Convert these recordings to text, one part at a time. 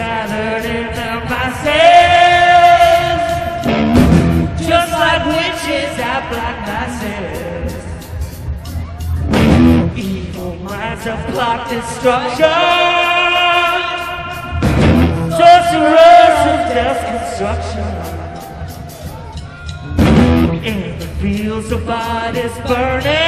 Gathered their masses, just like witches at black masses. Evil minds have plot destruction, sorcerers of death construction. In the fields of bodies burning,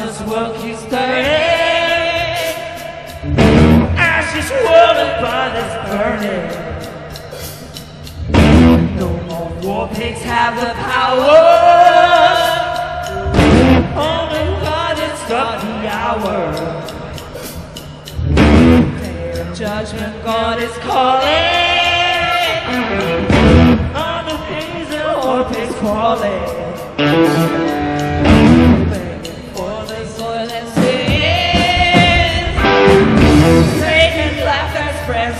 darkness world keeps turning Ashes swirling bodies burning. No more war pigs have the power. Only God has struck the hour. Day of judgment God is calling. On the pigs and war pigs crawling left